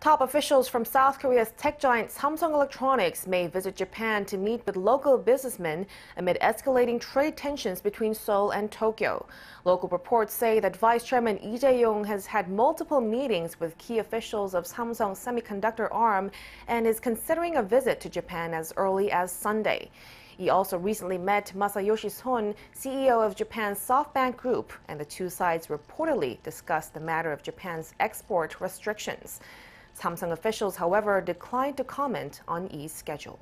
Top officials from South Korea's tech giant Samsung Electronics may visit Japan to meet with local businessmen amid escalating trade tensions between Seoul and Tokyo. Local reports say that Vice Chairman Lee Jae-yong has had multiple meetings with key officials of Samsung's semiconductor arm and is considering a visit to Japan as early as Sunday. He also recently met Masayoshi Son, CEO of Japan's SoftBank Group, and the two sides reportedly discussed the matter of Japan's export restrictions. Samsung officials, however, declined to comment on Lee's schedule.